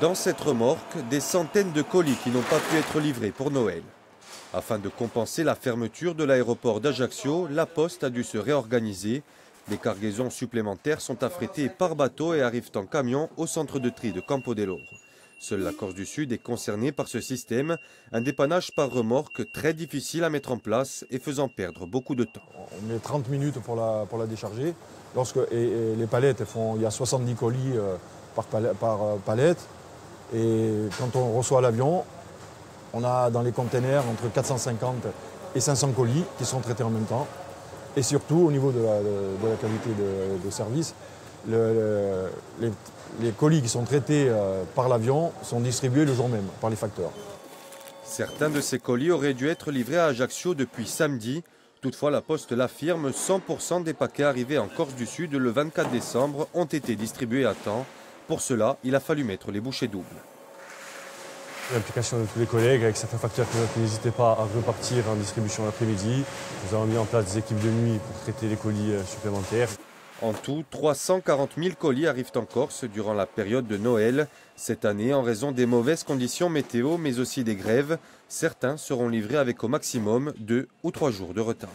Dans cette remorque, des centaines de colis qui n'ont pas pu être livrés pour Noël. Afin de compenser la fermeture de l'aéroport d'Ajaccio, la Poste a dû se réorganiser. Des cargaisons supplémentaires sont affrétées par bateau et arrivent en camion au centre de tri de Campo dell'Oro. Seule la Corse du Sud est concernée par ce système, un dépannage par remorque très difficile à mettre en place et faisant perdre beaucoup de temps. On met 30 minutes pour la, décharger. Lorsque, les palettes, font, il y a 70 colis euh, par, euh, palette. Et quand on reçoit l'avion, on a dans les containers entre 450 et 500 colis qui sont traités en même temps. Et surtout, au niveau de la, qualité de, service, les, colis qui sont traités euh, par l'avion sont distribués le jour même par les facteurs. Certains de ces colis auraient dû être livrés à Ajaccio depuis samedi. Toutefois, la Poste l'affirme, 100% des paquets arrivés en Corse du Sud le 24 décembre ont été distribués à temps. Pour cela, il a fallu mettre les bouchées doubles. L'implication de tous les collègues avec certains facteurs qui n'hésitaient pas à repartir en distribution l'après-midi. Nous avons mis en place des équipes de nuit pour traiter les colis euh, supplémentaires. En tout, 340 000 colis arrivent en Corse durant la période de Noël. Cette année, en raison des mauvaises conditions météo, mais aussi des grèves, certains seront livrés avec au maximum deux ou trois jours de retard.